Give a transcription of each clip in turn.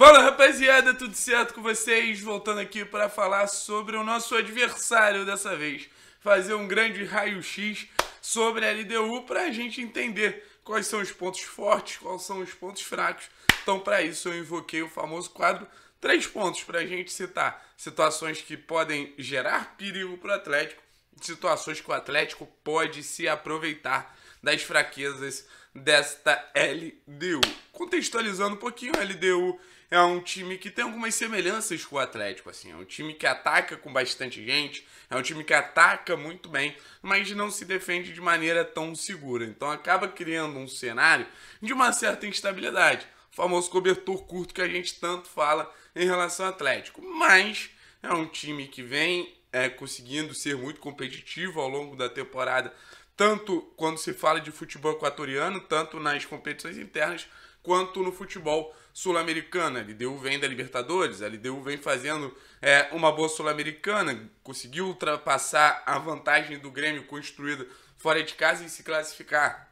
Fala rapaziada, tudo certo com vocês? Voltando aqui para falar sobre o nosso adversário dessa vez. Fazer um grande raio-x sobre a LDU para a gente entender quais são os pontos fortes, quais são os pontos fracos. Então, para isso, eu invoquei o famoso quadro Três pontos para a gente citar situações que podem gerar perigo para o Atlético, situações que o Atlético pode se aproveitar das fraquezas desta LDU. Contextualizando um pouquinho, a LDU é um time que tem algumas semelhanças com o Atlético, assim, é um time que ataca com bastante gente, é um time que ataca muito bem, mas não se defende de maneira tão segura. Então acaba criando um cenário de uma certa instabilidade. O famoso cobertor curto que a gente tanto fala em relação ao Atlético. Mas é um time que vem é, conseguindo ser muito competitivo ao longo da temporada, tanto quando se fala de futebol equatoriano, tanto nas competições internas, quanto no futebol sul-americano. A LDU vem da Libertadores, a LDU vem fazendo é, uma boa sul-americana, conseguiu ultrapassar a vantagem do Grêmio construída fora de casa e se classificar.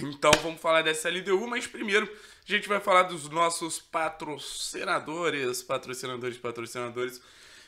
Então vamos falar dessa LDU, mas primeiro a gente vai falar dos nossos patrocinadores, patrocinadores, patrocinadores.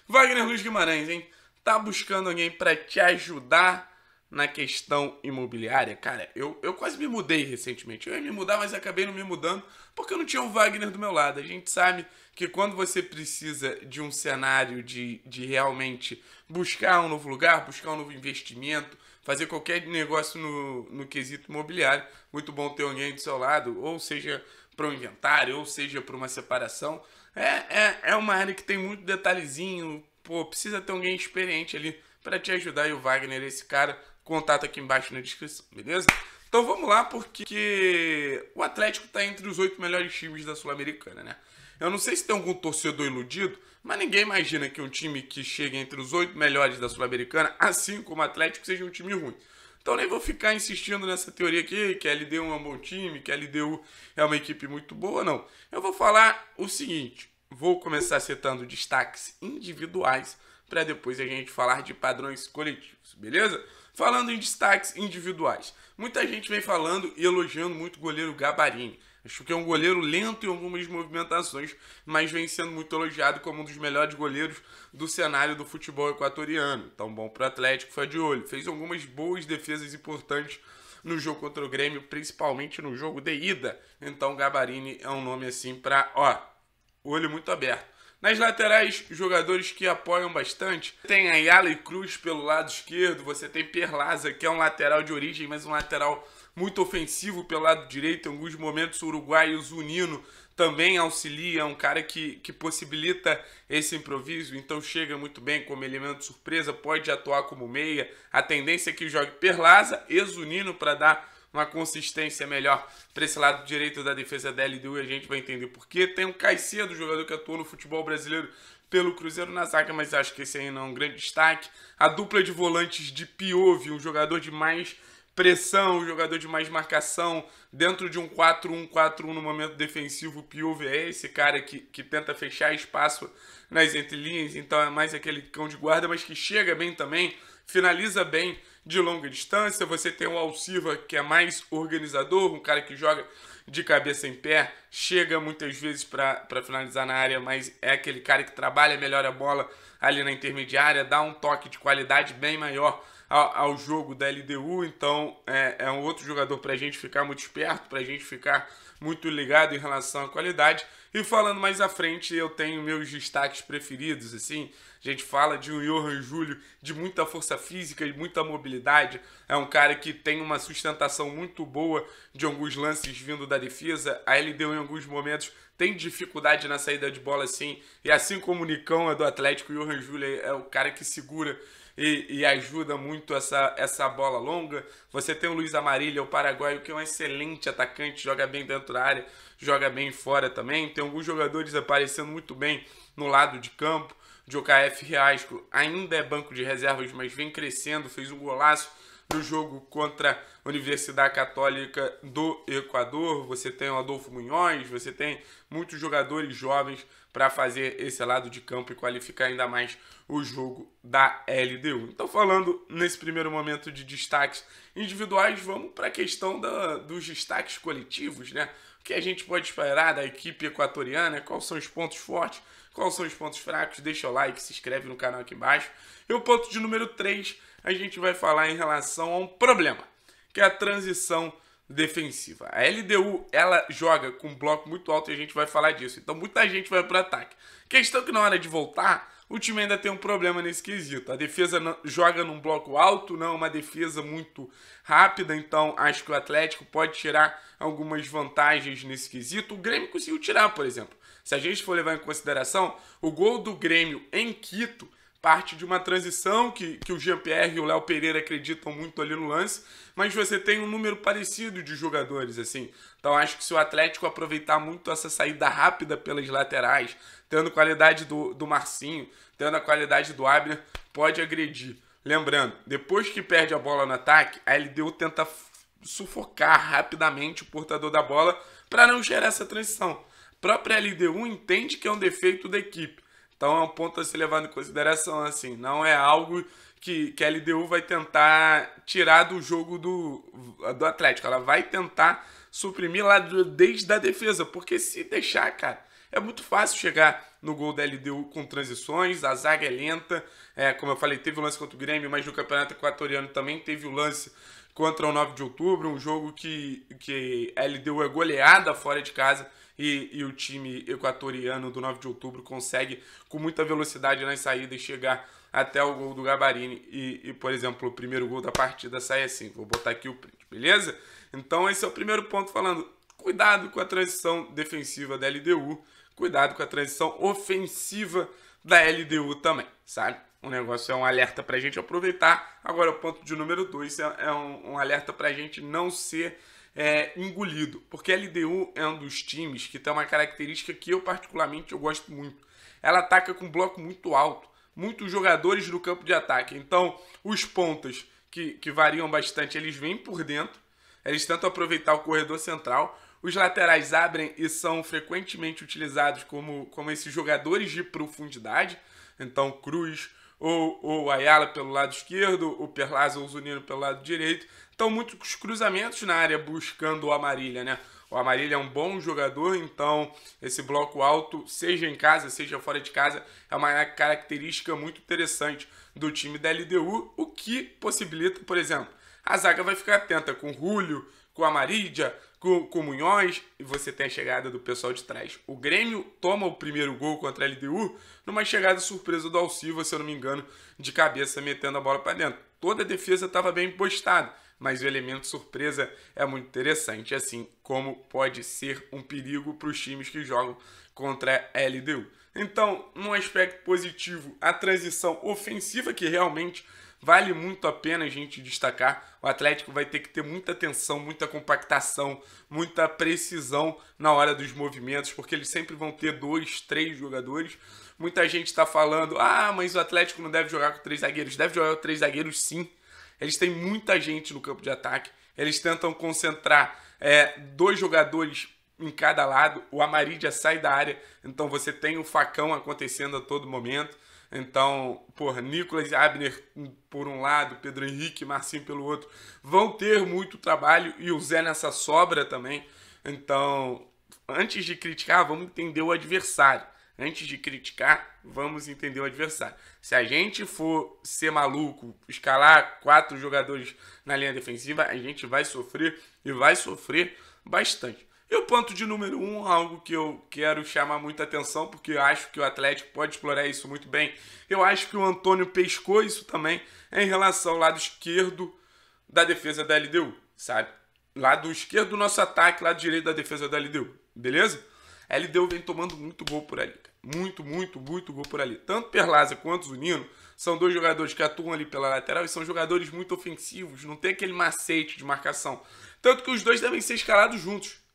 Wagner Luiz Guimarães, hein? Tá buscando alguém para te ajudar na questão imobiliária? Cara, eu, eu quase me mudei recentemente. Eu ia me mudar, mas acabei não me mudando porque eu não tinha o Wagner do meu lado. A gente sabe que quando você precisa de um cenário de, de realmente buscar um novo lugar, buscar um novo investimento, fazer qualquer negócio no, no quesito imobiliário, muito bom ter alguém do seu lado, ou seja, para um inventário, ou seja, para uma separação. É, é, é uma área que tem muito detalhezinho, pô, precisa ter alguém experiente ali para te ajudar. E o Wagner, esse cara, contato aqui embaixo na descrição, beleza? Então vamos lá, porque o Atlético está entre os oito melhores times da Sul-Americana, né? Eu não sei se tem algum torcedor iludido, mas ninguém imagina que um time que chega entre os oito melhores da Sul-Americana, assim como o Atlético, seja um time ruim. Então nem vou ficar insistindo nessa teoria aqui, que a LDU é um bom time, que a LDU é uma equipe muito boa, não. Eu vou falar o seguinte, vou começar citando destaques individuais para depois a gente falar de padrões coletivos, beleza? Falando em destaques individuais, muita gente vem falando e elogiando muito o goleiro Gabarini. Acho que é um goleiro lento em algumas movimentações, mas vem sendo muito elogiado como um dos melhores goleiros do cenário do futebol equatoriano. Então, bom para o Atlético, foi de olho. Fez algumas boas defesas importantes no jogo contra o Grêmio, principalmente no jogo de ida. Então, Gabarini é um nome assim para, ó, olho muito aberto. Nas laterais, jogadores que apoiam bastante. Tem a Yala e Cruz pelo lado esquerdo. Você tem Perlaza, que é um lateral de origem, mas um lateral muito ofensivo pelo lado direito. Em alguns momentos, o uruguaio Zunino também auxilia, é um cara que, que possibilita esse improviso, então chega muito bem como elemento surpresa, pode atuar como meia. A tendência é que jogue Perlaza e Zunino para dar uma consistência melhor para esse lado direito da defesa da LDU e a gente vai entender por quê. Tem o Caicedo, jogador que atuou no futebol brasileiro pelo Cruzeiro na zaga, mas acho que esse aí não é um grande destaque. A dupla de volantes de Piove, um jogador de mais pressão, um jogador de mais marcação, dentro de um 4-1-4-1 no momento defensivo, o Piove é esse cara que, que tenta fechar espaço nas entrelinhas, então é mais aquele cão de guarda, mas que chega bem também, finaliza bem de longa distância. Você tem o Alciva, que é mais organizador, um cara que joga de cabeça em pé, chega muitas vezes para finalizar na área, mas é aquele cara que trabalha melhor a bola ali na intermediária, dá um toque de qualidade bem maior ao, jogo da LDU, então é, é um outro jogador para a gente ficar muito esperto, para a gente ficar muito ligado em relação à qualidade. E falando mais à frente, eu tenho meus destaques preferidos, assim. A gente fala de um Johan Júlio de muita força física, de muita mobilidade. É um cara que tem uma sustentação muito boa de alguns lances vindo da defesa. A LDU em alguns momentos tem dificuldade na saída de bola, assim. E assim como o Nicão é do Atlético, o Johan Júlio é o cara que segura e, e, ajuda muito essa, essa bola longa. Você tem o Luiz Amarilha, o paraguaio, que é um excelente atacante, joga bem dentro da área, joga bem fora também. Tem alguns jogadores aparecendo muito bem no lado de campo. De OKF Riasco ainda é banco de reservas, mas vem crescendo, fez um golaço no jogo contra a Universidade Católica do Equador. Você tem o Adolfo Munhoz, você tem muitos jogadores jovens para fazer esse lado de campo e qualificar ainda mais o jogo da LDU. Então, falando nesse primeiro momento de destaques individuais, vamos para a questão da, dos destaques coletivos, né? O que a gente pode esperar da equipe equatoriana, quais são os pontos fortes, quais são os pontos fracos, deixa o like, se inscreve no canal aqui embaixo. E o ponto de número 3, a gente vai falar em relação a um problema, que é a transição defensiva. A LDU, ela joga com um bloco muito alto e a gente vai falar disso. Então muita gente vai para ataque. Questão que na hora de voltar, o time ainda tem um problema nesse quesito. A defesa joga num bloco alto, não é uma defesa muito rápida, então acho que o Atlético pode tirar algumas vantagens nesse quesito. O Grêmio conseguiu tirar, por exemplo. Se a gente for levar em consideração, o gol do Grêmio em Quito parte de uma transição que, que o Jean-Pierre e o Léo Pereira acreditam muito ali no lance, mas você tem um número parecido de jogadores, assim. Então acho que se o Atlético aproveitar muito essa saída rápida pelas laterais, tendo qualidade do, do Marcinho, tendo a qualidade do Abner, pode agredir. Lembrando, depois que perde a bola no ataque, a LDU tenta sufocar rapidamente o portador da bola para não gerar essa transição. A própria LDU entende que é um defeito da equipe. Então é um ponto a ser levado em consideração, assim, não é algo que, que a LDU vai tentar tirar do jogo do, do Atlético. Ela vai tentar suprimir lá desde a defesa, porque se deixar, cara, é muito fácil chegar no gol da LDU com transições, a zaga é lenta, é, como eu falei, teve o lance contra o Grêmio, mas no Campeonato Equatoriano também teve o lance contra o 9 de outubro, um jogo que, que a LDU é goleada fora de casa e, e o time equatoriano do 9 de outubro consegue, com muita velocidade nas saídas, chegar até o gol do Gabarini. E, e, por exemplo, o primeiro gol da partida sai assim. Vou botar aqui o print, beleza? Então, esse é o primeiro ponto falando. Cuidado com a transição defensiva da LDU. Cuidado com a transição ofensiva da LDU também, sabe? O negócio é um alerta para a gente aproveitar. Agora, o ponto de número 2 é, é um, um alerta para a gente não ser é, engolido. Porque a LDU é um dos times que tem uma característica que eu, particularmente, eu gosto muito. Ela ataca com bloco muito alto. Muitos jogadores no campo de ataque. Então, os pontas, que, que variam bastante, eles vêm por dentro. Eles tentam aproveitar o corredor central. Os laterais abrem e são frequentemente utilizados como, como esses jogadores de profundidade. Então, Cruz, ou, ou Ayala pelo lado esquerdo, o Perlaza ou o Zunino pelo lado direito. Então, muitos cruzamentos na área buscando o Amarília, né? O Amarília é um bom jogador, então esse bloco alto, seja em casa, seja fora de casa, é uma característica muito interessante do time da LDU, o que possibilita, por exemplo, a zaga vai ficar atenta com Julio, com Amarília, com, com Munhoz e você tem a chegada do pessoal de trás. O Grêmio toma o primeiro gol contra a LDU numa chegada surpresa do Alciva, se eu não me engano, de cabeça metendo a bola para dentro. Toda a defesa estava bem postada, mas o elemento surpresa é muito interessante, assim como pode ser um perigo para os times que jogam contra a LDU. Então, num aspecto positivo, a transição ofensiva que realmente vale muito a pena a gente destacar. O Atlético vai ter que ter muita atenção, muita compactação, muita precisão na hora dos movimentos, porque eles sempre vão ter dois, três jogadores. Muita gente está falando, ah, mas o Atlético não deve jogar com três zagueiros. Deve jogar com três zagueiros sim. Eles têm muita gente no campo de ataque. Eles tentam concentrar é, dois jogadores em cada lado. O Amarídia sai da área, então você tem o facão acontecendo a todo momento. Então, por Nicolas Abner por um lado, Pedro Henrique e Marcinho pelo outro, vão ter muito trabalho e o Zé nessa sobra também. Então, antes de criticar, vamos entender o adversário. Antes de criticar, vamos entender o adversário. Se a gente for ser maluco, escalar quatro jogadores na linha defensiva, a gente vai sofrer e vai sofrer bastante. E o ponto de número um, algo que eu quero chamar muita atenção, porque acho que o Atlético pode explorar isso muito bem. Eu acho que o Antônio pescou isso também em relação ao lado esquerdo da defesa da LDU, sabe? Lado esquerdo do nosso ataque, lado direito da defesa da LDU, beleza? A LDU vem tomando muito gol por ali, muito, muito, muito gol por ali. Tanto Perlaza quanto Zunino são dois jogadores que atuam ali pela lateral e são jogadores muito ofensivos, não tem aquele macete de marcação. Tanto que os dois devem ser escalados juntos.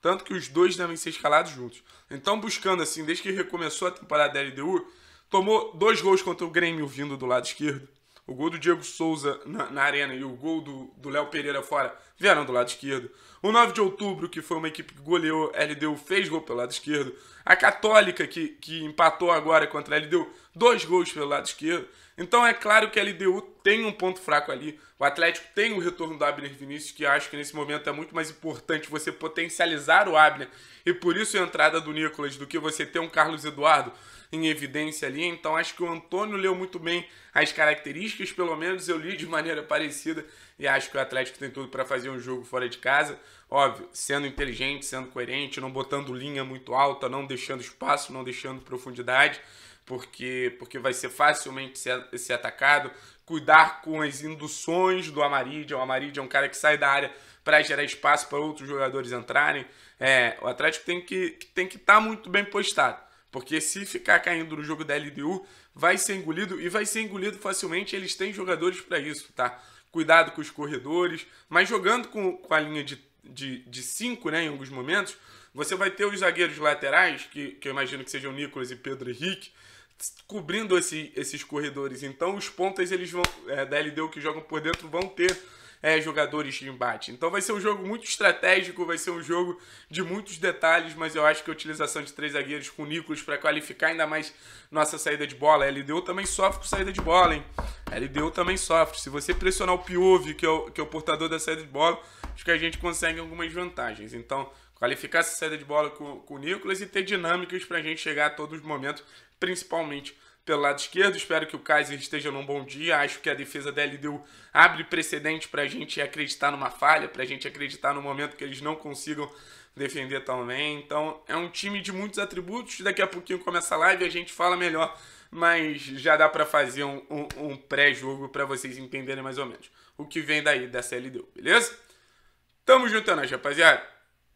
Tanto que os dois devem ser escalados juntos. Então, buscando assim, desde que recomeçou a temporada da LDU, tomou dois gols contra o Grêmio vindo do lado esquerdo. O gol do Diego Souza na, na arena e o gol do Léo Pereira fora vieram do lado esquerdo. O 9 de outubro, que foi uma equipe que goleou LDU, fez gol pelo lado esquerdo. A Católica, que, que empatou agora contra a LDU, dois gols pelo lado esquerdo. Então é claro que a LDU tem um ponto fraco ali. O Atlético tem o retorno do Abner Vinícius, que acho que nesse momento é muito mais importante você potencializar o Abner e por isso a entrada do Nicolas do que você ter um Carlos Eduardo em evidência ali. Então acho que o Antônio leu muito bem as características, pelo menos eu li de maneira parecida e acho que o Atlético tem tudo para fazer um jogo fora de casa. Óbvio, sendo inteligente, sendo coerente, não botando linha muito alta, não deixando espaço, não deixando profundidade porque, porque vai ser facilmente ser, ser atacado. Cuidar com as induções do Amarídia. O Amarídia é um cara que sai da área para gerar espaço para outros jogadores entrarem. É, o Atlético tem que tem que estar tá muito bem postado. Porque se ficar caindo no jogo da LDU, vai ser engolido e vai ser engolido facilmente. Eles têm jogadores para isso, tá? Cuidado com os corredores, mas jogando com, com a linha de, de, de cinco, né, em alguns momentos, você vai ter os zagueiros laterais, que, que eu imagino que sejam Nicolas e Pedro Henrique, cobrindo esse, esses corredores. Então os pontas eles vão é, da LDU que jogam por dentro vão ter é, jogadores de embate. Então vai ser um jogo muito estratégico, vai ser um jogo de muitos detalhes, mas eu acho que a utilização de três zagueiros com Nicolas para qualificar ainda mais nossa saída de bola. A LDU também sofre com saída de bola, hein? A LDU também sofre. Se você pressionar o Piove, que é o, que é o portador da saída de bola, acho que a gente consegue algumas vantagens. Então, qualificar essa saída de bola com, com o Nicolas e ter dinâmicas para a gente chegar a todos os momentos principalmente pelo lado esquerdo. Espero que o Kaiser esteja num bom dia. Acho que a defesa da LDU abre precedente para a gente acreditar numa falha, para a gente acreditar no momento que eles não consigam defender tão bem. Então é um time de muitos atributos. Daqui a pouquinho começa a live e a gente fala melhor, mas já dá para fazer um, um, um pré-jogo para vocês entenderem mais ou menos o que vem daí dessa LDU, beleza? Tamo juntando, rapaziada.